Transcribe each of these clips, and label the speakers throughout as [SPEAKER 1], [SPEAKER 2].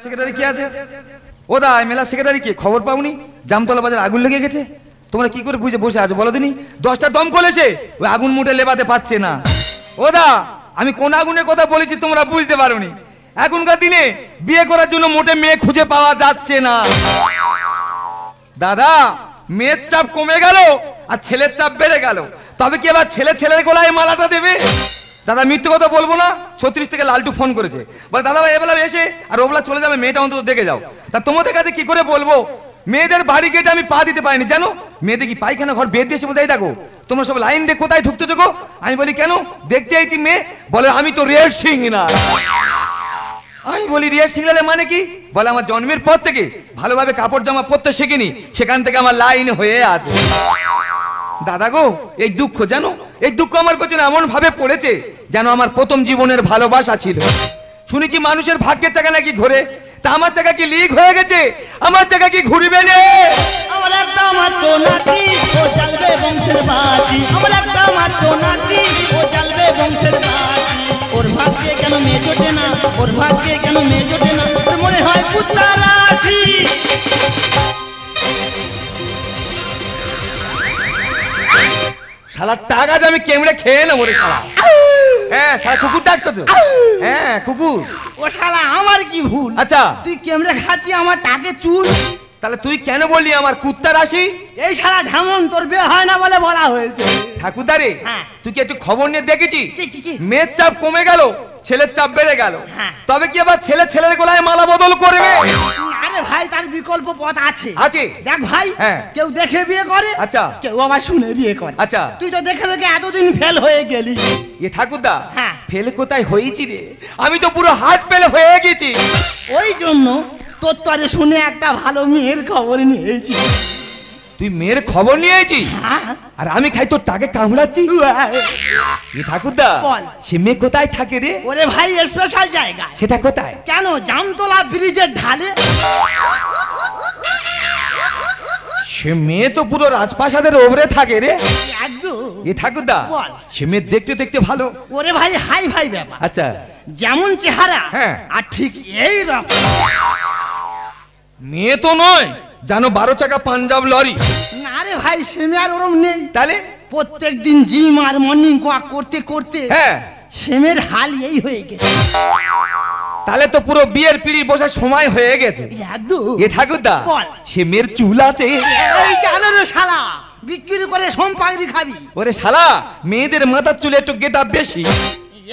[SPEAKER 1] Secretary কি আছে? ও দা মেলা সেক্রেটারি কি? খবর পাওনি? জামতলা বাজার আগুন লেগে গেছে? তোমরা কি করে বুঝে বসে আছো বলো দিনি? দশটা দম কলেছে ওই আগুন মুটে লেবাতে পারছে না। ও দা, আমি কোন আগুনের কথা বলেছি তোমরা বুঝতে পারোনি। এখনকার দিনে বিয়ে করার জন্য মোটে মেয়ে খুঁজে পাওয়া যাচ্ছে না। দাদা, মেয়ের চাপ কমে গেল আর ছেলের চাপ বেড়ে গেল। তবে কি আবার ছেলে ছেলের গোলায় মালাটা দেবে? দাদা, মিথ্যে কথা বলব না। ছত্রিশ থেকে লালটু ফোন করেছে। বলে, দাদা ভাই এবেলা এসে আর ওবেলা চলে যাবে, মেয়েটা অন্তত দেখে যাও। তা তোমাদের কাছে কি করে বলব? মেয়েদের বাড়ি গেটে আমি পা দিতে পারিনি। জানো, মেয়েদের কি পায়খানা ঘর বেদ দিয়ে বোঝাই দেখো, তোমরা সব লাইন দিয়ে কোথায় ঢুকতে গো? আমি বলি, কেন? দেখতে আইছি মেয়ে। বলে, আমি তো রেড সিং না আমি বলি রিয়ার সিগনালের মানে কি? বলে, আমার জন্মের পর থেকে ভালোভাবে কাপড় জামা পরতে শিখিনি। সেখান থেকে আমার লাইন হয়ে আছে। দাদা গো, এই দুঃখ, জানো? এই দুঃখ আমার পেছনে এমন ভাবে পড়েছে যেন আমার প্রথম জীবনের ভালোবাসা ছিল। শুনেছি মানুষের ভাগ্যের চাকা নাকি ঘোরে, তা আমার চাকা কি লিক হয়ে গেছে? আমার চাকা কি ঘুরবে
[SPEAKER 2] বাতি ওর ভাগ্যে কেন মেয়ে জোটে না? ওর ভাগ্যে কেন মেয়ে জোটে না?
[SPEAKER 1] শালা টাকা যে আমি কেমড়ে খেয়ে নেব রে শালা? হ্যাঁ শালা কুকুর ডাকতেছো? হ্যাঁ কুকুর।
[SPEAKER 2] ও শালা আমার কি ভুল?
[SPEAKER 1] আচ্ছা।
[SPEAKER 2] তুই কেমড়ে খাচ্ছি আমার টাকে চুল।
[SPEAKER 1] তাহলে তুই কেন বললি আমার কুত্তা রাশি
[SPEAKER 2] এই সারা ঢামন তোর বিয়ে হয় না বলে বলা হয়েছে।
[SPEAKER 1] ঠাকুরদারে
[SPEAKER 2] হ্যাঁ।
[SPEAKER 1] তুই কি একটু খবর নিয়ে দেখেছি
[SPEAKER 2] মেদ কি, কি?
[SPEAKER 1] মেয়ের চাপ কমে গেল। ছেলের চাপ বেড়ে গেল
[SPEAKER 2] হ্যাঁ।
[SPEAKER 1] তবে কি আবার ছেলে ছেলের গোলায় মালা বদল করবে
[SPEAKER 2] আরে ভাই তার বিকল্প পথ আছে
[SPEAKER 1] আছে
[SPEAKER 2] দেখ ভাই
[SPEAKER 1] হ্যাঁ।
[SPEAKER 2] কেউ দেখে বিয়ে করে
[SPEAKER 1] আচ্ছা।
[SPEAKER 2] কেউ আবার শুনে বিয়ে করে
[SPEAKER 1] আচ্ছা।
[SPEAKER 2] তুই তো দেখে দেখে এতদিন ফেল হয়ে গেলি
[SPEAKER 1] এ ঠাকুরদা
[SPEAKER 2] হ্যাঁ।
[SPEAKER 1] ফেলে কোথায় হয়েছি রে আমি তো পুরো হাট পেলে হয়ে গেছি
[SPEAKER 2] ওই জন্য তোর তরে শুনে একটা ভালো মেয়ের খবর নিয়েছি
[SPEAKER 1] তুই মেয়ের খবর নিয়েছি
[SPEAKER 2] হ্যাঁ?
[SPEAKER 1] আর আমি খাই তোর টাকে কামড়াচ্ছি? এ ঠাকুরদা
[SPEAKER 2] বল।
[SPEAKER 1] সে মেয়ে কোথায় থাকে রে?
[SPEAKER 2] ওরে ভাই স্পেশাল জায়গা।
[SPEAKER 1] সেটা কোথায়?
[SPEAKER 2] কেন জামতলা ব্রিজের ঢালে?
[SPEAKER 1] সে মেয়ে তো পুরো রাজপ্রাসাদের ওপরে থাকে রে।
[SPEAKER 2] একদম।
[SPEAKER 1] এ ঠাকুরদা
[SPEAKER 2] বল।
[SPEAKER 1] সে মেয়ে দেখতে দেখতে ভালো।
[SPEAKER 2] ওরে ভাই হাই ভাই ব্যাপার।
[SPEAKER 1] আচ্ছা।
[SPEAKER 2] যেমন চেহারা
[SPEAKER 1] হ্যাঁ।
[SPEAKER 2] আর ঠিক এই রকম।
[SPEAKER 1] মেয়ে তো নয় জানো বারো চাকা পাঞ্জাব লরি?
[SPEAKER 2] না রে ভাই সেমে আর ওরম নেই।
[SPEAKER 1] তাহলে?
[SPEAKER 2] প্রত্যেক দিন জিম আর মর্নিং ওয়াক করতে করতে
[SPEAKER 1] হ্যাঁ।
[SPEAKER 2] সেমের হাল এই হয়ে গেছে।
[SPEAKER 1] তাহলে তো পুরো বিয়ের পিড়ি বসার সময় হয়ে গেছে। এ ঠাকুরদা
[SPEAKER 2] বল।
[SPEAKER 1] সে চুল আছে।
[SPEAKER 2] কেন রে শালা? বিক্রি করে সোমপাগড়ি খাবি?
[SPEAKER 1] ওরে শালা মেয়েদের মাথার চুলে একটু গেটা বেশি।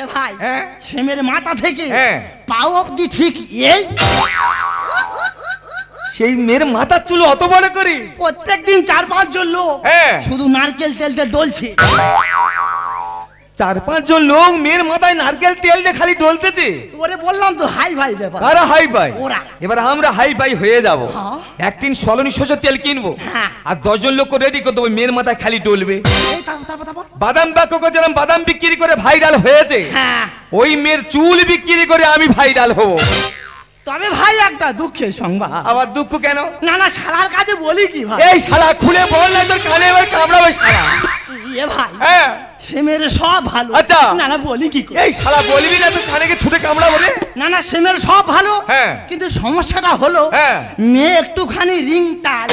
[SPEAKER 2] এ ভাই
[SPEAKER 1] হ্যাঁ।
[SPEAKER 2] সেমের মাথা থেকে
[SPEAKER 1] হ্যাঁ।
[SPEAKER 2] পাও অব্দি ঠিক এই?
[SPEAKER 1] সেই মেয়ের মাথার চুল অত বড় করে।
[SPEAKER 2] প্রত্যেক দিন চার পাঁচজন লোক
[SPEAKER 1] হ্যাঁ।
[SPEAKER 2] শুধু নারকেল তেলতে ডলছে।
[SPEAKER 1] চার পাঁচজন লোক মেয়ের মাথায় নারকেল তেল দিয়ে খালি ডলতেছে।
[SPEAKER 2] ওরে বললাম তো হাই ভাই ব্যাপার।
[SPEAKER 1] কারা হাই পাই
[SPEAKER 2] ওরা।
[SPEAKER 1] এবার আমরা হাই পাই হয়ে যাব।
[SPEAKER 2] হ্যাঁ।
[SPEAKER 1] একদিন সলনি শস্য তেল কিনবো।
[SPEAKER 2] হ্যাঁ।
[SPEAKER 1] আর দশজন লোক রেডি করে দেবো মেয়ের মাথায় খালি ডলবে। বাদাম বাক্য যেরকম বাদাম বিক্রি করে ভাইরাল হয়েছে
[SPEAKER 2] হ্যাঁ।
[SPEAKER 1] ওই মেয়ের চুল বিক্রি করে আমি ভাইরাল হব।
[SPEAKER 2] তবে ভাই একটা দুঃখের সংবাদ।
[SPEAKER 1] আবার দুঃখ কেন?
[SPEAKER 2] না না শালার কাছে বলি কি ভাই?
[SPEAKER 1] এই শালা খুলে বল না তোর কানে এবার কামড়াবে শালা।
[SPEAKER 2] এ ভাই
[SPEAKER 1] হ্যাঁ।
[SPEAKER 2] সেমের সব ভালো।
[SPEAKER 1] আচ্ছা।
[SPEAKER 2] না না বলি কি
[SPEAKER 1] এই শালা বলবি না তোর কানে কি ছুটে কামড়াবো রে?
[SPEAKER 2] না না সেমের সব ভালো
[SPEAKER 1] হ্যাঁ।
[SPEAKER 2] কিন্তু সমস্যাটা হলো
[SPEAKER 1] হ্যাঁ।
[SPEAKER 2] মেয়ে একটুখানি রিং টাচ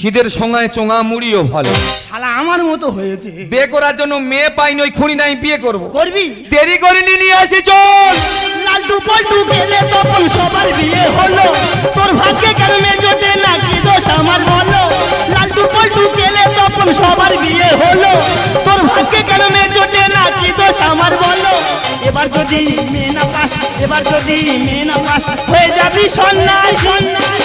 [SPEAKER 1] খিদের সঙ্গায় চোঙা মুড়িও ভালো।
[SPEAKER 2] শালা আমার মতো হয়েছে।
[SPEAKER 1] বিয়ে করার জন্য মেয়ে পাইনি ওই খুনি নাই বিয়ে করব।
[SPEAKER 2] করবি?
[SPEAKER 1] দেরি করিনি নিয়ে আসি চল!
[SPEAKER 2] লালটু পল্টু গেলে তখন সবার বিয়ে হলো। তোর ভাগ্যে কেন মেয়ে জোটে না কি দোষ আমার বলো? লালটু পল্টু গেলে তখন সবার বিয়ে হলো। তোর ভাগ্যে কেন মেয়ে জোটে না কি দোষ আমার বলো? এবার যদি মেয়ে না পাস এবার যদি মেয়ে না পাস হয়ে যাবি সন্ন্যাস, সন্ন্যাস।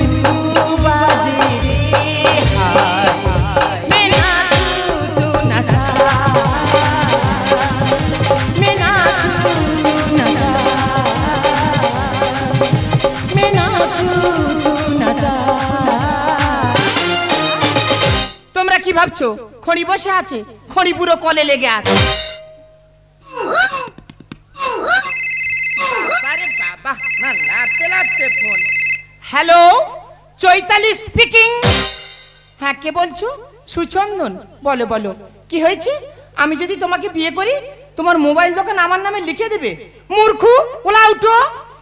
[SPEAKER 3] খড়ি বসে আছে খড়ি পুরো কলে লেগে আছে। হ্যালো চৈতালি স্পিকিং হ্যাঁ কে বলছো? সুচন্দন। বলো বলো। কি হয়েছে? আমি যদি তোমাকে বিয়ে করি তোমার মোবাইল দোকান আমার নামে লিখে দেবে। মূর্খু ওলা উঠো।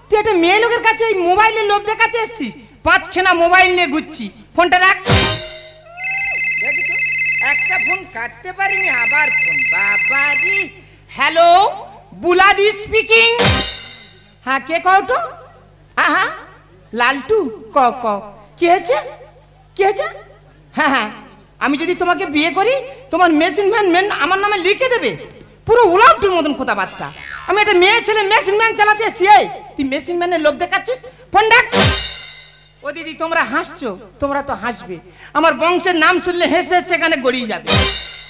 [SPEAKER 3] তুই একটা মেয়ে লোকের কাছে এই মোবাইলের লোভ দেখাতে এসছিস। পাঁচখানা মোবাইল নিয়ে ঘুরছি। ফোনটা রাখ। কাটতে পারিনি, আবার ফোন। বাবারি। হ্যালো বুলাদি স্পিকিং হ্যাঁ কে কওটো হ্যাঁ হ্যাঁ। লালটু, ক ক। কি হয়েছে? কি হয়েছে? হ্যাঁ হ্যাঁ। আমি যদি তোমাকে বিয়ে করি, তোমার মেশিন ম্যান মেন আমার নামে লিখে দেবে। পুরো উলাউটুর মতন কথাবার্তা। আমি একটা মেয়ে ছেলে মেশিন ম্যান চালাতে শিয়াই তুই মেশিন ম্যানের লোভ দেখাচ্ছিস? ফোন ডাক ও দিদি, তোমরা হাসছো? তোমরা তো হাসবে। আমার বংশের নাম শুনলে হেসে হেসে এখানে গড়িয়ে যাবে।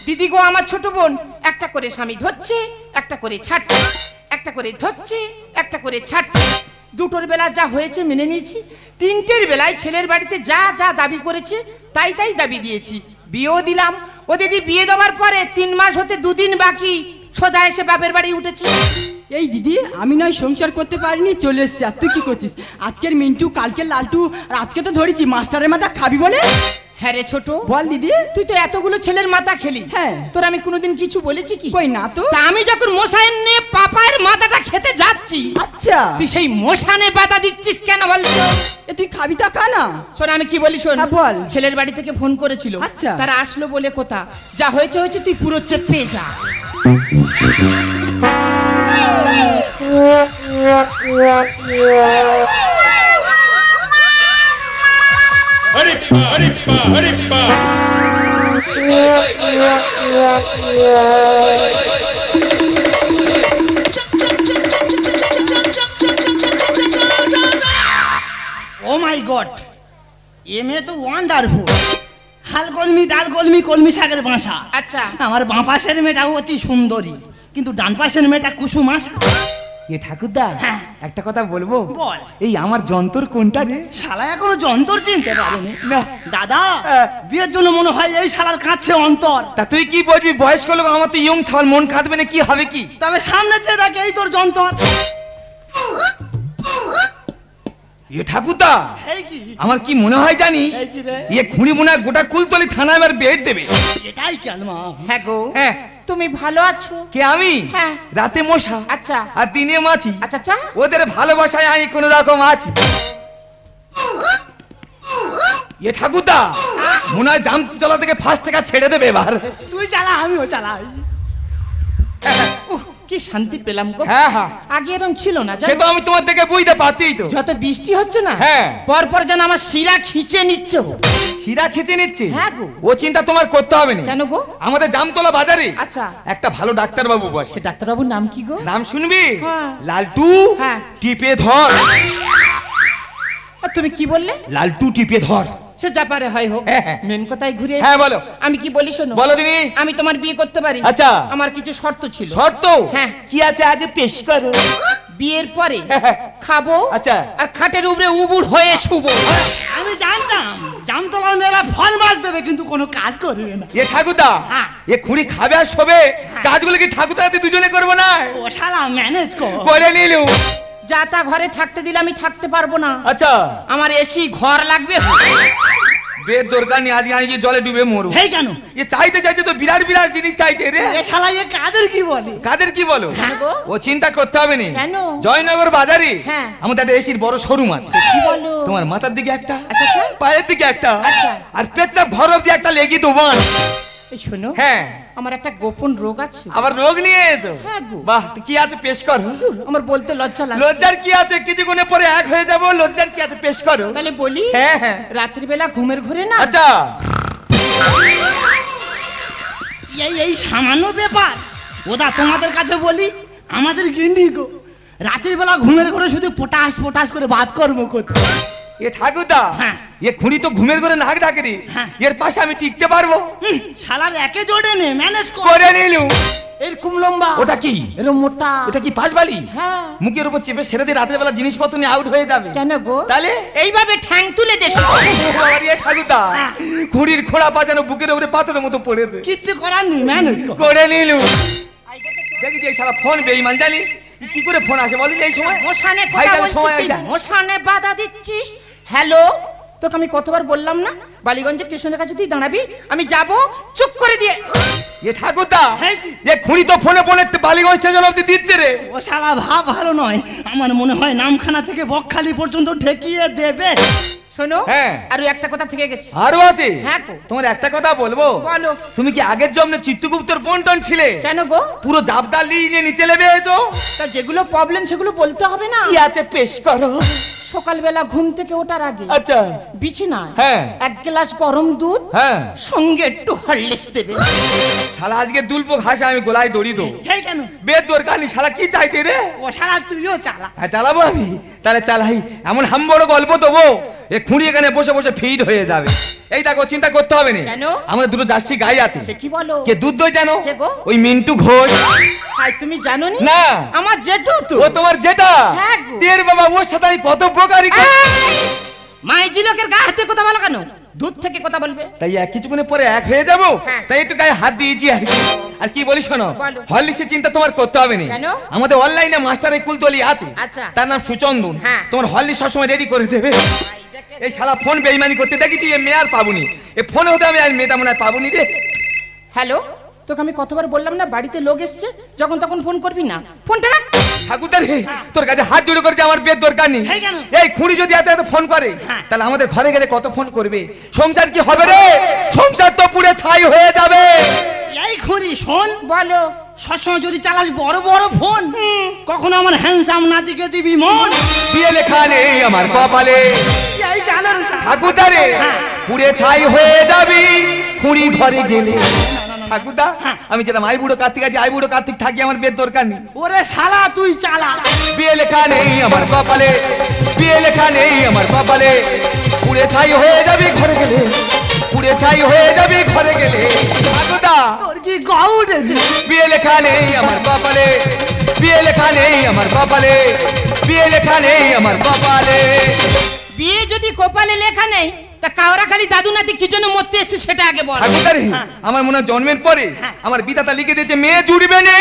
[SPEAKER 3] দিদি গো, আমার ছোট বোন, একটা করে স্বামী ধরছে, একটা করে ছাড়ছে, একটা করে ধরছে, একটা করে ছাড়ছে। দুটোর বেলা যা হয়েছে মেনে নিয়েছি। তিনটের বেলায় ছেলের বাড়িতে যা যা দাবি করেছে, তাই তাই দাবি দিয়েছি। বিয়েও দিলাম। ও দিদি, বিয়ে দেওয়ার পরে তিন মাস হতে দুদিন বাকি। সোজা এসে বাপের বাড়ি উঠেছে।
[SPEAKER 2] এই দিদি আমি নয় সংসার করতে পারিনি চলে এসছি। আর তুই কি করছিস? আজকের মিন্টু কালকের লালটু আর আজকে তো ধরেছি মাস্টারের মাথা খাবি বলে।
[SPEAKER 3] হ্যাঁ রে ছোট
[SPEAKER 2] বল দিদি।
[SPEAKER 3] তুই তো এতগুলো ছেলের মাথা খেলি।
[SPEAKER 2] হ্যাঁ।
[SPEAKER 3] তোর আমি কোনোদিন কিছু বলেছি কি?
[SPEAKER 2] কই না তো।
[SPEAKER 3] তা আমি যখন মশাইন নিয়ে পাপায়ের মাথাটা খেতে যাচ্ছি
[SPEAKER 2] আচ্ছা।
[SPEAKER 3] তুই সেই মশানে বাধা দিচ্ছিস কেন বলছো
[SPEAKER 2] এ তুই খাবি তা খা না।
[SPEAKER 3] শোন আমি কি বলি শোন?
[SPEAKER 2] হ্যাঁ, বল।
[SPEAKER 3] ছেলের বাড়ি থেকে ফোন করেছিল।
[SPEAKER 2] আচ্ছা।
[SPEAKER 3] তারা আসলো বলে কথা। যা হয়েছে হয়েছে তুই পুরো চেপে যা।
[SPEAKER 4] Haripa, haripa, haripa.
[SPEAKER 2] Oh my god এ মেয়ে তো ওয়ান্ডারফুল হাল কলমি ডাল কলমি কলমি শাকের বাসা।
[SPEAKER 3] আচ্ছা।
[SPEAKER 2] আমার বাঁ পাশের মেয়েটা অতি সুন্দরী কিন্তু ডান পাশের মেয়েটা কুসুম আশা।
[SPEAKER 1] এ ঠাকুরদা
[SPEAKER 2] হ্যাঁ।
[SPEAKER 1] একটা কথা বলব?
[SPEAKER 2] বল।
[SPEAKER 1] এই আমার যন্তর কোনটা রে?
[SPEAKER 2] শালা এখনও যন্তর চিনতে পারেনি।
[SPEAKER 1] না।
[SPEAKER 2] দাদা
[SPEAKER 1] হ্যাঁ।
[SPEAKER 2] বিয়ের জন্য মনে হয় এই শালার কাছে অন্তর।
[SPEAKER 1] তা তুই কি বলবি? বয়স্ক লোক আমার তো ইয়ং ছাওয়াল মন কাঁদবে না কি হবে কি?
[SPEAKER 2] তবে সামনে চেয়ে দেখ এই তোর যন্তর।
[SPEAKER 1] এ ঠাকুরদা আমার কি মনে হয় জানিস? এ খুঁড়ি মনে গোটা কুলতলি থানা এবার বেড দেবে।
[SPEAKER 2] এটাই কেলমা
[SPEAKER 3] হ্যাঁ গো
[SPEAKER 1] হ্যাঁ।
[SPEAKER 3] তুমি ভালো আছো?
[SPEAKER 1] কে আমি?
[SPEAKER 3] হ্যাঁ।
[SPEAKER 1] রাতে মশা
[SPEAKER 3] আচ্ছা।
[SPEAKER 1] আর দিনে মাছি।
[SPEAKER 3] আচ্ছা আচ্ছা।
[SPEAKER 1] ওদের ভালোবাসায় আমি কোন রকম আছি। এ ঠাকুরদা মনে হয় জামতলা থেকে ফার্স্ট টাকা ছেড়ে দেবে এবার।
[SPEAKER 2] তুই চালা আমিও চালাই।
[SPEAKER 3] উহ, কি শান্তি পেলাম গো?
[SPEAKER 1] হ্যাঁ হ্যাঁ।
[SPEAKER 3] আগে এরকম ছিল না
[SPEAKER 1] সে তো আমি তোমার থেকে বুঝতে পারতেই তো।
[SPEAKER 3] যত বৃষ্টি হচ্ছে না
[SPEAKER 1] হ্যাঁ।
[SPEAKER 3] পর পর যেন আমার শিরা খিচে নিচ্ছে ও।
[SPEAKER 1] শিরা খেতে নিচ্ছে?
[SPEAKER 3] হ্যাঁ গো।
[SPEAKER 1] ও চিন্তা তোমার করতে হবে না।
[SPEAKER 3] কেন গো?
[SPEAKER 1] আমাদের জামতলা বাজারে
[SPEAKER 3] আচ্ছা।
[SPEAKER 1] একটা ভালো ডাক্তার বাবু বসে।
[SPEAKER 3] সে ডাক্তারবাবুর নাম কি গো?
[SPEAKER 1] নাম শুনবি?
[SPEAKER 3] হ্যাঁ।
[SPEAKER 1] লালটু
[SPEAKER 3] হ্যাঁ।
[SPEAKER 1] টিপে ধর।
[SPEAKER 3] আর তুমি কি বললে?
[SPEAKER 1] লালটু টিপে ধর।
[SPEAKER 3] সে যা পারে হয় হোক।
[SPEAKER 1] হ্যাঁ, হ্যাঁ।
[SPEAKER 3] মেন কথায় ঘুরে
[SPEAKER 1] হ্যাঁ বলো।
[SPEAKER 3] আমি কি বলি শোনো?
[SPEAKER 1] বলো দিনি
[SPEAKER 3] আমি তোমার বিয়ে করতে পারি।
[SPEAKER 1] আচ্ছা।
[SPEAKER 3] আমার কিছু শর্ত ছিল।
[SPEAKER 1] শর্ত?
[SPEAKER 3] হ্যাঁ।
[SPEAKER 1] কি আছে আগে পেশ করো?
[SPEAKER 3] বিয়ের পরে
[SPEAKER 1] হ্যাঁ।
[SPEAKER 3] খাব
[SPEAKER 1] আচ্ছা।
[SPEAKER 3] আর খাটের উপরে উবুর হয়ে শুবো।
[SPEAKER 2] আমি জানতাম জামতলার মেয়েরা ফল মাছ দেবে কিন্তু কোনো কাজ করবে না।
[SPEAKER 1] এ ঠাকুরদা
[SPEAKER 3] হ্যাঁ।
[SPEAKER 1] এ খুঁড়ি খাবে আর শোবে? কাজগুলো কি ঠাকুরদা দুজনে করব না?
[SPEAKER 2] ও শালা ম্যানেজ কর।
[SPEAKER 1] করে নিলু।
[SPEAKER 3] যা তা ঘরে থাকতে দিলে আমি থাকতে পারব না।
[SPEAKER 1] আচ্ছা।
[SPEAKER 3] আমার এসি ঘর লাগবে।
[SPEAKER 1] বের দরকার নেই আজকে আমি গিয়ে জলে ডুবে মরবো।
[SPEAKER 2] হেই কেন?
[SPEAKER 1] এ চাইতে চাইতে তো বিরাট বিরাট জিনিস চাইতে রে।
[SPEAKER 2] এ শালা এ কাদের কি বলে?
[SPEAKER 1] কাদের কি বলো? ও চিন্তা করতে হবে না।
[SPEAKER 3] কেন?
[SPEAKER 1] জয়নগর বাজারে
[SPEAKER 3] হ্যাঁ।
[SPEAKER 1] আমাদের একটা এসির বড় শোরুম আছে।
[SPEAKER 3] কি বলো?
[SPEAKER 1] তোমার মাথার দিকে একটা
[SPEAKER 3] আচ্ছা, আচ্ছা।
[SPEAKER 1] পায়ের দিকে একটা
[SPEAKER 3] আচ্ছা।
[SPEAKER 1] আর পেচ্ছাপ ঘর অব্দি একটা লেগে দোবান।
[SPEAKER 3] এই শোনো
[SPEAKER 1] হ্যাঁ।
[SPEAKER 3] আমার একটা গোপন রোগ আছে।
[SPEAKER 1] আবার রোগ নিয়ে এসো?
[SPEAKER 3] হ্যাঁ গো।
[SPEAKER 1] বাহ কি আছে পেশ করো?
[SPEAKER 3] আমার বলতে লজ্জা লাগছে।
[SPEAKER 1] লজ্জার কি আছে? কিছুক্ষণে পরে এক হয়ে যাব লজ্জার কি আছে? পেশ করো।
[SPEAKER 3] তাহলে বলি
[SPEAKER 1] হ্যাঁ হ্যাঁ।
[SPEAKER 3] রাত্রিবেলা ঘুমের ঘরে না?
[SPEAKER 1] আচ্ছা।
[SPEAKER 2] এই এই সামান্য ব্যাপার। ওদা তোমাদের কাছে বলি আমাদের গিন্ডি গো রাতের বেলা ঘুমের ঘরে শুধু পটাশ পটাশ করে বাদ কর্ম করতে।
[SPEAKER 1] এ ঠাকুরদা
[SPEAKER 2] হ্যাঁ।
[SPEAKER 1] এ খুঁড়ি তো ঘুমের করে নাক ডাকেনি।
[SPEAKER 2] হ্যাঁ।
[SPEAKER 1] এর পাশে আমি টিকতে পারব।
[SPEAKER 2] শালার একে জোড়ে নে ম্যানেজ করে।
[SPEAKER 1] নিলু
[SPEAKER 3] এরকম লম্বা।
[SPEAKER 1] ওটা কি?
[SPEAKER 3] এরকম মোটা।
[SPEAKER 1] ওটা কি পাঁচ বালি
[SPEAKER 3] হ্যাঁ।
[SPEAKER 1] মুখের উপর চেপে সেরে দিয়ে রাতের বেলা জিনিসপত্র নিয়ে আউট হয়ে যাবে।
[SPEAKER 3] কেন গো?
[SPEAKER 1] তাহলে?
[SPEAKER 3] এইভাবে ঠ্যাং তুলে দেশ।
[SPEAKER 1] ঠাকুরদা ঘুড়ির খোঁড়া পাজানো বুকের উপরে পাথরের মতো পড়েছে।
[SPEAKER 2] কিচ্ছু করার নেই ম্যানেজ
[SPEAKER 1] করে। নিলু দেখি যে সারা ফোন বেইমান জানিস? কি করে ফোন আসে বলি এই সময়?
[SPEAKER 3] মশানে কথা বলছিস মশানে বাধা দিচ্ছিস। হ্যালো? তোকে আমি কতবার বললাম না? বালিগঞ্জের স্টেশনের কাছে তুই দাঁড়াবি আমি যাব চুপ করে দিয়ে।
[SPEAKER 1] এ ঠাকুরদা
[SPEAKER 2] হ্যাঁ।
[SPEAKER 1] এ খুঁড়ি তো ফোনে ফোনে বালিগঞ্জ স্টেশন অব্দি দিচ্ছে রে।
[SPEAKER 2] ও শালা ভাব ভালো নয়। আমার মনে হয় নামখানা থেকে বকখালি পর্যন্ত ঠেকিয়ে দেবে।
[SPEAKER 3] শোনো
[SPEAKER 1] হ্যাঁ।
[SPEAKER 3] আরও একটা কথা থেকে গেছে।
[SPEAKER 1] আরও আছে?
[SPEAKER 3] হ্যাঁ গো।
[SPEAKER 1] তোমার একটা কথা বলব?
[SPEAKER 3] বলো।
[SPEAKER 1] তুমি কি আগের জন্মে চিত্তগুপ্তর বন্টন ছিলে?
[SPEAKER 3] কেন গো?
[SPEAKER 1] পুরো জাবদার নিয়ে নিচে লেবে এসো
[SPEAKER 3] তা যেগুলো প্রবলেম সেগুলো বলতে হবে না।
[SPEAKER 1] কি আছে পেশ করো?
[SPEAKER 3] সকালবেলা ঘুম থেকে ওঠার আগে
[SPEAKER 1] আচ্ছা।
[SPEAKER 3] বিছানায়
[SPEAKER 1] হ্যাঁ।
[SPEAKER 3] এক গ্লাস গরম দুধ
[SPEAKER 1] হ্যাঁ।
[SPEAKER 3] সঙ্গে একটু হরলিক্স দেবে।
[SPEAKER 1] শালা আজকে দুলপো ঘাসে আমি গলায় দড়ি দো
[SPEAKER 2] এই কেন?
[SPEAKER 1] বেদ দরকার নেই শালা কি চাইতে রে?
[SPEAKER 2] ও শালা তুইও চালা।
[SPEAKER 1] হ্যাঁ চালাবো আমি। তাহলে চালাই। এমন হাম বড় গল্প দেবো। এ খুঁড়ি এখানে বসে বসে ফিট হয়ে যাবে। এই দেখো চিন্তা করতে হবে না।
[SPEAKER 3] কেন?
[SPEAKER 1] আমাদের দুটো জার্সি গাই আছে।
[SPEAKER 3] সে কি বলো?
[SPEAKER 1] কে দুধ দই জানো?
[SPEAKER 3] কে গো?
[SPEAKER 1] ওই মিন্টু ঘোষ।
[SPEAKER 3] হাই তুমি জানো নি?
[SPEAKER 1] না।
[SPEAKER 3] আমার জেঠু তো।
[SPEAKER 1] ও তোমার যেটা
[SPEAKER 3] হ্যাঁ।
[SPEAKER 1] তের বাবা ওর সাথে কত প্রকারই কর-
[SPEAKER 3] মাইজি লোকের গা হাতে কথা বলো কেন? দুধ থেকে কথা বলবে।
[SPEAKER 1] তাই এক কিছুক্ষণের পরে এক হয়ে যাব।
[SPEAKER 3] হ্যাঁ।
[SPEAKER 1] তাই একটু গায়ে হাত দিয়েছি আর কি। আর কি বলি শোনো। হরলিক্সের চিন্তা তোমার করতে হবে না।
[SPEAKER 3] কেন?
[SPEAKER 1] আমাদের অনলাইনে মাস্টারের কুলতলি আছে।
[SPEAKER 3] আচ্ছা।
[SPEAKER 1] তার নাম সুচন্দন।
[SPEAKER 3] হ্যাঁ।
[SPEAKER 1] তোমার হরলিক্স সবসময় রেডি করে দেবে। এই সারা ফোন বেইমানি করতে দেখি তুই এ মেয়ে আর পাবুনি। এ ফোনে হতে আমি আর মেয়েটা মনে হয় পাবুনি রে।
[SPEAKER 3] হ্যালো? তোকে আমি কতবার বললাম না বাড়িতে লোক এসছে যখন তখন ফোন করবি না। ফোনটা রাখ।
[SPEAKER 1] ঠাকুরদার হে তোর কাছে হাত জুড়ে করেছে আমার বিয়ের দরকার নেই। এই খুঁড়ি যদি এত এত ফোন করে
[SPEAKER 2] হ্যাঁ।
[SPEAKER 1] তাহলে আমাদের ঘরে গেলে কত ফোন করবে? সংসার কি হবে রে? সংসার তো পুড়ে ছাই হয়ে যাবে।
[SPEAKER 2] এই খুঁড়ি শোন।
[SPEAKER 3] বলো।
[SPEAKER 2] সবসময় যদি চালাস বড় বড় ফোন কখনো আমার হ্যান্ডসাম নাতিকে দিবি মন।
[SPEAKER 1] বিয়ে লেখা নেই আমার কপালে। ঠাকুরদারে পুড়ে ছাই হয়ে যাবি খুঁড়ি ঘরে গেলে। ঠাকুরদা আমি যেটা আই বুড়ো কার্তিক আছি আই বুড়ো কার্তিক থাকি আমার বিয়ের দরকার নেই।
[SPEAKER 2] ওরে শালা তুই চালা।
[SPEAKER 1] বিয়ে লেখা নেই আমার কপালে বিয়ে লেখা নেই আমার কপালে। পুড়ে ছাই হয়ে যাবি ঘরে গেলে পুড়ে ছাই হয়ে যাবি ঘরে গেলে। ঠাকুরদা
[SPEAKER 2] তোর কি
[SPEAKER 1] বিয়ে লেখা নেই আমার কপালে বিয়ে লেখা নেই আমার কপালে বিয়ে লেখা নেই আমার কপালে।
[SPEAKER 3] যদি কপালে লেখা নেই তা কাওরা খালি দাদু নাতি কি জন্য মরতে এসছে সেটা আগে বল।
[SPEAKER 1] ঠাকুরদারে আমার মনে হয় জন্মের পরে আমার বিধাতা লিখে দিয়েছে মেয়ে জুড়বে নে।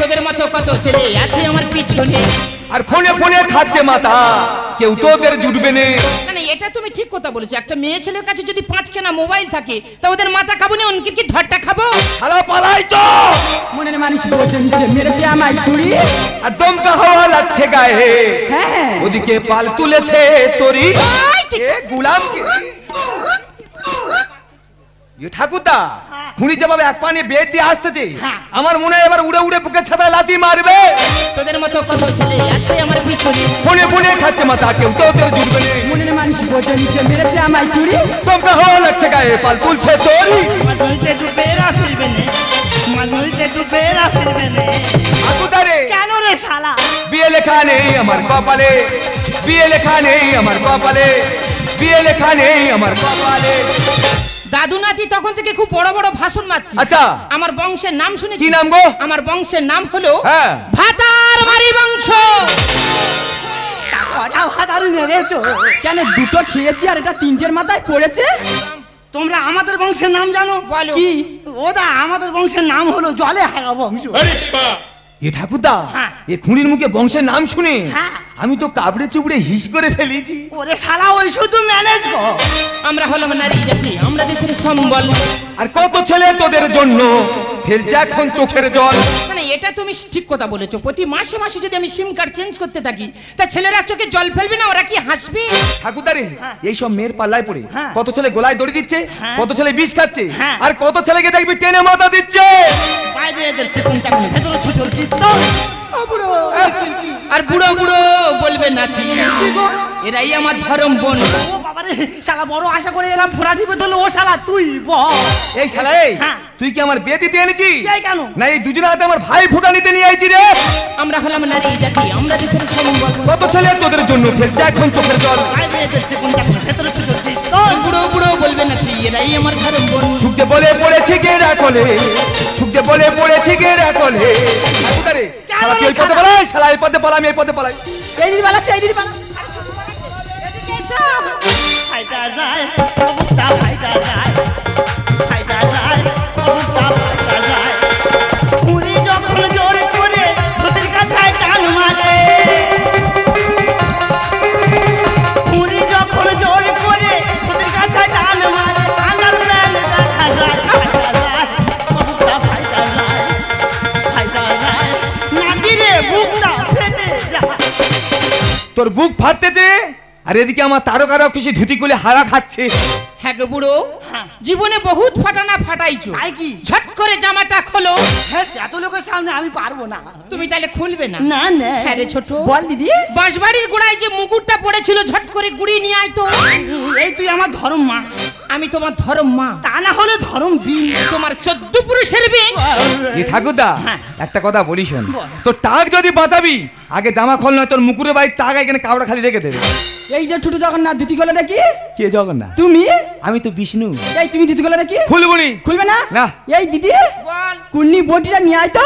[SPEAKER 3] তোদের মতো কত ছেলে আছে আমার পিছনে?
[SPEAKER 1] আর ফোনে ফোনে খাচ্ছে মাথা। কেউ তো ওদের জুটবে না।
[SPEAKER 3] মানে এটা তুমি ঠিক কথা বলেছ। একটা মেয়ে ছেলের কাছে যদি পাঁচ কেনা মোবাইল থাকে তা ওদের মাথা খাব না উনকে কি ধরটা খাব?
[SPEAKER 1] আরে পালাই তো
[SPEAKER 2] মনের মানুষ বোঝেন সে মেরেছে আমায় ছুরি।
[SPEAKER 1] আর দমকা হাওয়া লাগছে গায়ে।
[SPEAKER 2] হ্যাঁ।
[SPEAKER 1] ওদিকে পাল তুলেছে তোরি। এ গুলাম কে? ঠাকুরদা খুনি যেভাবে এক পানি বেদ দিয়ে আসতেছে আমার মনে হয় এবার উড়ে উড়ে বুকে ছাতায় লাথি মারবে।
[SPEAKER 3] তোদের মতো কত ছেলে আছে আমার পিছনে?
[SPEAKER 1] ফোনে ফোনে খাচ্ছে মাথা কেউ তোদের জুটবে নে।
[SPEAKER 2] মনের মানুষ বোঝেন সে মেরেছে আমায় ছুরি
[SPEAKER 1] দমকা হাওয়া লাগছে গায়ে পাল তুলছে তোরি
[SPEAKER 2] মানুষে ডুবেরা ফিরবে নে মানুষে ডুবেরা ফিরবে নে
[SPEAKER 1] ঠাকুরদারে
[SPEAKER 2] কেন রে শালা?
[SPEAKER 1] বিয়ে লেখা নেই আমার কপালে বিয়ে লেখা নেই আমার কপালে বিয়ে লেখা নেই আমার কপালে।
[SPEAKER 3] দাদু নাতি তখন থেকে খুব বড় বড় ভাষণ মারছি।
[SPEAKER 1] আচ্ছা।
[SPEAKER 3] আমার বংশের নাম শুনে
[SPEAKER 1] কি নাম গো?
[SPEAKER 3] আমার বংশের নাম হলো
[SPEAKER 1] হ্যাঁ।
[SPEAKER 3] ভাতার বাড়ি বংশ।
[SPEAKER 5] কেন দুটো খেয়েছি আর এটা তিনটের মাথায় পড়েছে?
[SPEAKER 2] তোমরা আমাদের বংশের নাম জানো?
[SPEAKER 3] বলো।
[SPEAKER 5] কি?
[SPEAKER 2] ওদা আমাদের বংশের নাম হলো জলে হাগা বংশ।
[SPEAKER 1] এ ঠাকুরদা
[SPEAKER 2] হ্যাঁ।
[SPEAKER 1] এ খুঁড়ির মুখে বংশের নাম শুনে।
[SPEAKER 2] হ্যাঁ।
[SPEAKER 1] আমি তো কাবড়ে চুবড়ে হিস করে ফেলেছি।
[SPEAKER 2] ওরে শালা ওই শুধু ম্যানেজ কর।
[SPEAKER 3] আমরা হলাম নারী জাতি আমরা দেশের সম্বল।
[SPEAKER 1] আর কত ছেলে তোদের জন্য? ফেলছে এখন চোখের জল।
[SPEAKER 3] মানে এটা তুমি ঠিক কথা বলেছ। প্রতি মাসে মাসে যদি আমি সিম কার্ড চেঞ্জ করতে থাকি তা ছেলেরা চোখে জল ফেলবে না ওরা কি হাসবে?
[SPEAKER 1] ঠাকুরদারে এইসব মেয়ের পাল্লায় পড়ে।
[SPEAKER 2] হ্যাঁ।
[SPEAKER 1] কত ছেলে গোলায় দড়ি দিচ্ছে
[SPEAKER 2] হ্যাঁ।
[SPEAKER 1] কত ছেলে বিষ খাচ্ছে
[SPEAKER 2] হ্যাঁ।
[SPEAKER 1] আর কত ছেলেকে দেখবি টেনে মাথা দিচ্ছে।
[SPEAKER 2] বাইরে এদের ভেতরে ছুচোর কীর্তন
[SPEAKER 3] আর বুড়ো বুড়ো। বলবে নাকি এরাই আমার ধরম বোন
[SPEAKER 2] ও বাবারে শালা বড় আশা করে এলাম ফোরা ধরলো ও শালা তুই বল।
[SPEAKER 1] এই শালা এই
[SPEAKER 2] হ্যাঁ।
[SPEAKER 1] তুই কি আমার বিয়ে দিতে এনেছিস?
[SPEAKER 2] এই কেন?
[SPEAKER 1] না এই দুজনে হাতে আমার ভাই ফুটা নিতে নিয়ে আইছি রে।
[SPEAKER 3] আমরা হলাম নারী জাতি আমরা দেশের সম্বল।
[SPEAKER 1] কত ছেলে তোদের জন্য ফেলছে এখন চোখের জল?
[SPEAKER 3] বুড়ো বুড়ো বলবে নাকি এরাই আমার ধরম বোন
[SPEAKER 1] বলে পড়েছি কে কলে? সুখে বলে পড়েছি গেরা কলে শালা পথে পালাই? শালা এই পথে পালাই আমি এই পথে পালাই।
[SPEAKER 5] এই দিদি বালা এই দিদি পালা
[SPEAKER 2] ফাইটা যায় ফাইটা যায় ফাইটা যায় ফাইটা যায়
[SPEAKER 1] আর এদিকে আমার তারকারা খুশি ধুতি খুলে হাওয়া খাচ্ছে।
[SPEAKER 3] হ্যাঁ গো বুড়ো জীবনে বহুত ফাটানা ফাটাইছো।
[SPEAKER 2] তাই কি?
[SPEAKER 3] ঝট করে জামাটা খোলো।
[SPEAKER 2] হ্যাঁ এত লোকের সামনে আমি পারব না।
[SPEAKER 3] তুমি তাহলে খুলবে না?
[SPEAKER 2] না না।
[SPEAKER 3] হ্যাঁ রে ছোট।
[SPEAKER 5] বল দিদি।
[SPEAKER 3] বাঁশবাড়ির গোড়ায় যে মুকুটটা পড়েছিল ঝট করে গুড়িয়ে নিয়ে আয় তো।
[SPEAKER 2] এই তুই আমার ধর্ম মা।
[SPEAKER 3] আমি তোমার ধরম মা।
[SPEAKER 2] তা না হলে ধর্ম বিন
[SPEAKER 3] তোমার চোদ্দ পুরুষের বিয়ে।
[SPEAKER 1] এ ঠাকুরদা
[SPEAKER 2] হ্যাঁ।
[SPEAKER 1] একটা কথা বলি শোন। তোর টাক যদি বাঁচাবি আগে জামা খোল নয় তোর মুকুরের বাড়ির টাক এখানে কাউড়া খালি রেখে দেবে।
[SPEAKER 5] এই যে ঠুটু জগন্নাথ ধুতি গলা দেখি।
[SPEAKER 1] কে জগন্নাথ?
[SPEAKER 5] তুমি?
[SPEAKER 1] আমি তো বিষ্ণু।
[SPEAKER 5] এই তুমি ধুতি গলা দেখি।
[SPEAKER 1] ফুলবুনি
[SPEAKER 5] খুলবে না?
[SPEAKER 1] না।
[SPEAKER 5] এই দিদি
[SPEAKER 3] বল।
[SPEAKER 5] কুন্নি বটিটা নিয়ে আয় তো।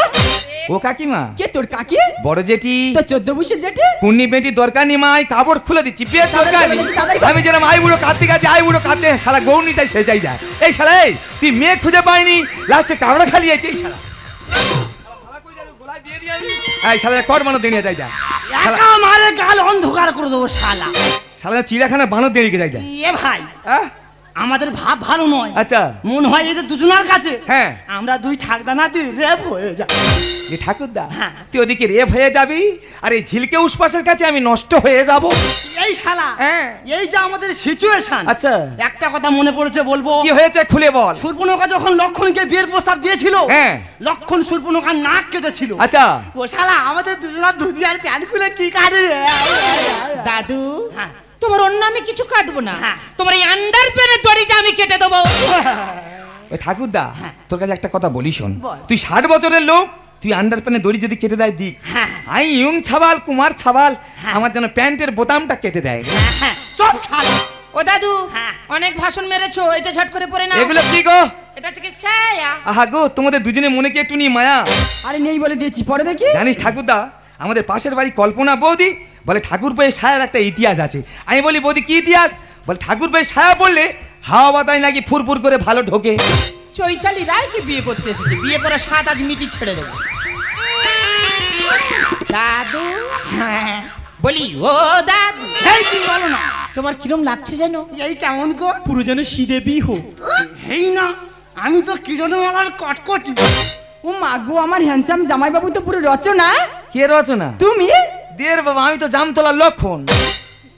[SPEAKER 1] ও কাকিমা।
[SPEAKER 5] কে তোর কাকি?
[SPEAKER 1] বড় জেঠি।
[SPEAKER 5] তো চোদ্দ বছর জেঠে?
[SPEAKER 1] কুন্নি বেটি দরকার নেই মাই কাপড় খুলে দিচ্ছি বিয়ে দরকার নেই। আমি যেরকম আই বুড়ো কার্তিক গেছে আই বুড়ো কাঁদতে সারা তাই সে চাই যায় এই শালা এই তুই মেয়ে খুঁজে পাইনি লাস্টে কাপড় খালি আছে এই শালা। এই শালা কর মানো দেনিয়ে যাই যা। শালা
[SPEAKER 2] একা মারে গাল অন্ধকার করে দেবো শালা।
[SPEAKER 1] শালা চিড়াখানা বানো দেরিকে যাই যা
[SPEAKER 2] এ ভাই।
[SPEAKER 1] আহ?
[SPEAKER 2] আমাদের ভাব ভালো নয়
[SPEAKER 1] আচ্ছা
[SPEAKER 2] মন হয় এদের দুজনের কাছে
[SPEAKER 1] হ্যাঁ।
[SPEAKER 2] আমরা দুই ঠাকদানা দিয়ে রেপ হয়ে যা
[SPEAKER 1] এ ঠাকুরদা
[SPEAKER 2] হ্যাঁ।
[SPEAKER 1] তুই ওদিকে রেপ হয়ে যাবি আর এই ঝিলকে উসপাসের কাছে আমি নষ্ট হয়ে যাব
[SPEAKER 2] এই শালা
[SPEAKER 1] হ্যাঁ।
[SPEAKER 2] এই যে আমাদের সিচুয়েশন
[SPEAKER 1] আচ্ছা।
[SPEAKER 2] একটা কথা মনে পড়েছে বলব
[SPEAKER 1] কি হয়েছে খুলে বল
[SPEAKER 2] সুরপনকা যখন লক্ষণকে বিয়ের প্রস্তাব দিয়েছিল
[SPEAKER 1] হ্যাঁ।
[SPEAKER 2] লক্ষণ সুরপনকার নাক কেটেছিল
[SPEAKER 1] আচ্ছা
[SPEAKER 2] ও শালা আমাদের দুজনের দুধি আর প্যান খুলে কি কাটে রে
[SPEAKER 3] দাদু
[SPEAKER 2] হ্যাঁ।
[SPEAKER 3] তোমার অন্য আমি কিছু কাটবো না।
[SPEAKER 2] হ্যাঁ।
[SPEAKER 3] তোমার এই আন্ডার প্যানের দড়িটা আমি কেটে দেবো।
[SPEAKER 1] ওই ঠাকুরদা তোর কাছে একটা কথা বলি শোন। তুই ষাট বছরের লোক তুই আন্ডার প্যানে দড়ি যদি কেটে দেয় দিক।
[SPEAKER 2] হ্যাঁ।
[SPEAKER 1] আই ইয়ং ছাবাল কুমার ছাবাল আমার যেন প্যান্টের বোতামটা কেটে দেয়।
[SPEAKER 2] হ্যাঁ, চল
[SPEAKER 3] ও দাদু
[SPEAKER 2] হ্যাঁ।
[SPEAKER 3] অনেক ভাষণ মেরেছো এটা ঝট করে পড়ে না
[SPEAKER 1] এগুলো কি গো?
[SPEAKER 3] এটা হচ্ছে কি সায়া
[SPEAKER 1] আহা গো তোমাদের দুজনে মনে কি একটু নি মায়া?
[SPEAKER 5] আরে নেই বলে দিয়েছি পরে দেখি।
[SPEAKER 1] জানিস ঠাকুরদা আমাদের পাশের বাড়ি কল্পনা বৌদি বলে ঠাকুর পেয়ে সায়ার একটা ইতিহাস আছে। আমি বলি বৌদি কি ইতিহাস? বলে ঠাকুর পেয়ে সায়া বললে হাওয়া বাতায় নাকি ফুরফুর করে ভালো ঢোকে।
[SPEAKER 3] চৈতালি রায়কে বিয়ে করতে এসেছে? বিয়ে করে সাত আজ মিটি ছেড়ে দেবো। দাদু হ্যাঁ। বলি ও দাদু
[SPEAKER 2] এই কি বলো না
[SPEAKER 3] তোমার কিরম লাগছে যেন?
[SPEAKER 2] এই কেমন গো?
[SPEAKER 5] পুরো যেন সিদে বিহু।
[SPEAKER 2] হেই না আমি তো কিরণমালার কটকটি।
[SPEAKER 5] ও মা গো আমার হ্যান্ডসাম জামাইবাবু তো পুরো রচনা।
[SPEAKER 1] কে রচনা?
[SPEAKER 5] তুমি?
[SPEAKER 1] দের বাবা আমি তো জামতলার লক্ষণ।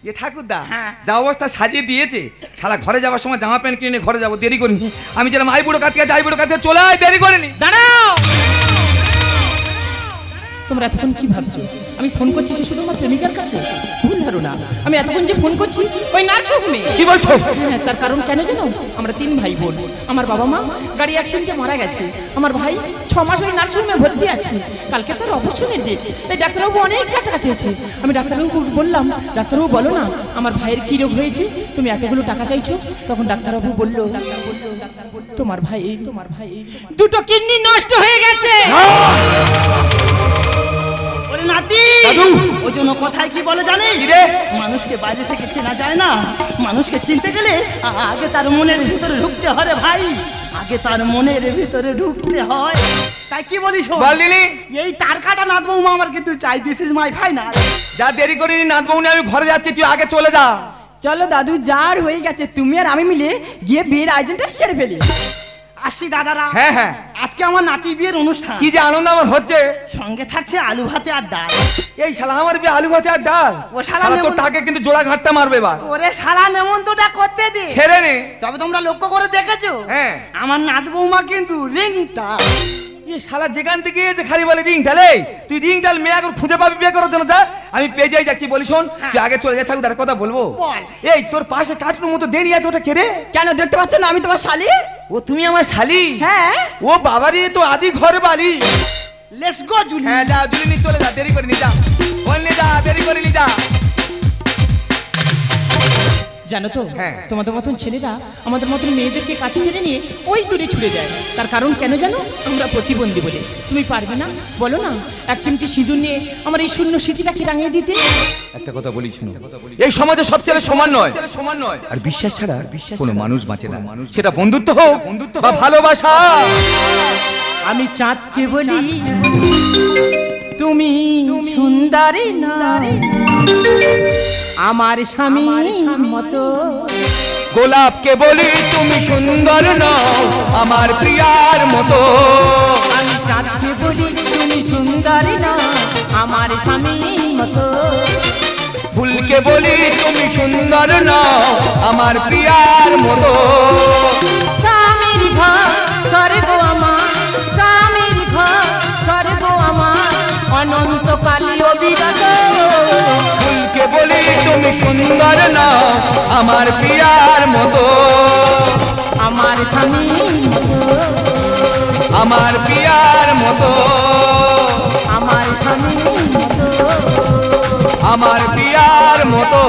[SPEAKER 1] এ ঠাকুরদা
[SPEAKER 2] হ্যাঁ।
[SPEAKER 1] যা অবস্থা সাজিয়ে দিয়েছে সারা ঘরে যাওয়ার সময় জামা প্যান্ট কিনে ঘরে যাব দেরি করিনি। আমি যেরকম আই বুড়ো কাতিয়া যাই বুড়ো কাতিয়া চলে আয় দেরি করিনি।
[SPEAKER 3] দাঁড়াও! তোমরা এতক্ষণ কি ভাবছ আমি ফোন করছি সে শুধু আমার প্রেমিকার কাছে ভুল ধারণা আমি এতক্ষণ যে ফোন করছি ওই নার্সিংহোমে
[SPEAKER 1] কি বলছো
[SPEAKER 3] হ্যাঁ তার কারণ কেন জানো আমরা তিন ভাই বোন আমার বাবা মা গাড়ি অ্যাক্সিডেন্টে মারা গেছে আমার ভাই ছ মাস ওই নার্সিংহোমে ভর্তি আছে কালকে তার অপারেশনের ডেট তাই ডাক্তারবাবু অনেক টাকা চেয়েছে আমি ডাক্তারবাবু বললাম ডাক্তারবাবু বলো না আমার ভাইয়ের কি রোগ হয়েছে তুমি এতগুলো টাকা চাইছো তখন ডাক্তারবাবু বলল তোমার ভাই তোমার ভাই দুটো কিডনি নষ্ট হয়ে গেছে
[SPEAKER 2] নাতি।
[SPEAKER 1] দাদু!
[SPEAKER 2] ওই জন্য কথায় কি বলে জানিস?
[SPEAKER 1] রে?
[SPEAKER 2] মানুষকে বাইরে থেকে চেনা যায় না। মানুষকে চিনতে গেলে আগে তার মনের ভিতরে ঢুকতে হয় ভাই। আগে তার মনের ভিতরে ঢুকতে হয়। তাই কি বলিস শোন?
[SPEAKER 1] বল
[SPEAKER 2] এই তার কাটা নাথ বৌমা আমার কিন্তু চাই। দিস ইজ মাই ফাইনাল
[SPEAKER 1] যা দেরি করিনি নাথবাবুনি আমি ঘরে যাচ্ছি তুই আগে চলে যা।
[SPEAKER 5] চলো দাদু যার হয়ে গেছে তুমি আর আমি মিলে গিয়ে বিয়ের আয়োজনটা সেরে ফেলি।
[SPEAKER 2] আসি দাদারা।
[SPEAKER 1] হ্যাঁ হ্যাঁ।
[SPEAKER 2] আজকে আমার নাতি বিয়ের অনুষ্ঠান।
[SPEAKER 1] কি যে আনন্দ আমার হচ্ছে।
[SPEAKER 2] সঙ্গে থাকছে আলু ভাতে আর ডাল।
[SPEAKER 1] এই শালা আমার বিয়ে আলু ভাতে আর ডাল।
[SPEAKER 2] ও শালা তো
[SPEAKER 1] তাকে কিন্তু জোড়া ঘাটটা মারবে এবার।
[SPEAKER 2] ওরে শালা নেমন্তটা করতে দে।
[SPEAKER 1] ছেড়ে নে।
[SPEAKER 2] তবে তোমরা লক্ষ্য করে দেখেছ?
[SPEAKER 1] হ্যাঁ।
[SPEAKER 2] আমার নাত বৌমা কিন্তু রিংটা।
[SPEAKER 1] এ শালা যেখান থেকে এসে খালি বলে রিং ঢালে তুই রিং ঢাল মেয়ে এখন খুঁজে পাবি বিয়ে করার জন্য যা। আমি পেয়ে যাই যা কি বলি শোন তুই আগে চলে যা ঠাকুর তার কথা বলব। এই তোর পাশে কার্টুনের মতো দেরি আছে ওটা কেড়ে
[SPEAKER 5] কেন দেখতে পাচ্ছ না আমি তোমার শালি?
[SPEAKER 1] ও তুমি আমার শালি?
[SPEAKER 5] হ্যাঁ।
[SPEAKER 1] ও বাবারি তো আদি ঘর বালি।
[SPEAKER 2] Let's go Julie.
[SPEAKER 1] হ্যাঁ যা জুলি নি চলে যা দেরি করে নি যা। বল নি যা দেরি করে নি যা।
[SPEAKER 3] জানো তো?
[SPEAKER 1] হ্যাঁ।
[SPEAKER 3] তোমাদের মতন ছেলেরা আমাদের মতন মেয়েদেরকে কাছে টেনে নিয়ে ওই দূরে ছুড়ে যায় তার কারণ কেন জানো? আমরা প্রতিবন্ধী বলে। তুমি পারবে না? বলো না। এক চিমটি সিঁদুর নিয়ে আমার এই শূন্য স্মৃতিটাকে রাঙিয়ে দিতে।
[SPEAKER 1] একটা কথা বলি শুনো। এই সমাজে সব ছেলে সমান নয়। সমান নয় আর বিশ্বাস ছাড়া বিশ্বাস কোনো মানুষ বাঁচে না। সেটা বন্ধুত্ব হোক বন্ধুত্ব বা ভালোবাসা।
[SPEAKER 3] আমি চাঁদকে বলি। তুমি সুন্দরী আমার স্বামী মতো।
[SPEAKER 1] গোলাপকে বলি তুমি সুন্দর নও আমার প্রিয়ার মতো।
[SPEAKER 3] আমি চাঁদকে বলি তুমি সুন্দরী না আমার স্বামী মতো।
[SPEAKER 1] ফুলকে বলি তুমি সুন্দর নও আমার প্রিয়ার মতো।
[SPEAKER 3] স্বামীর ঘর অনন্তকালী অবিরত।
[SPEAKER 1] ফুলকে বলি তুমি সুন্দর না আমার প্রিয়ার মতো।
[SPEAKER 3] আমার স্বামী।
[SPEAKER 1] আমার প্রিয়ার মতো।
[SPEAKER 3] আমার স্বামী।
[SPEAKER 1] আমার প্রিয়ার মতো।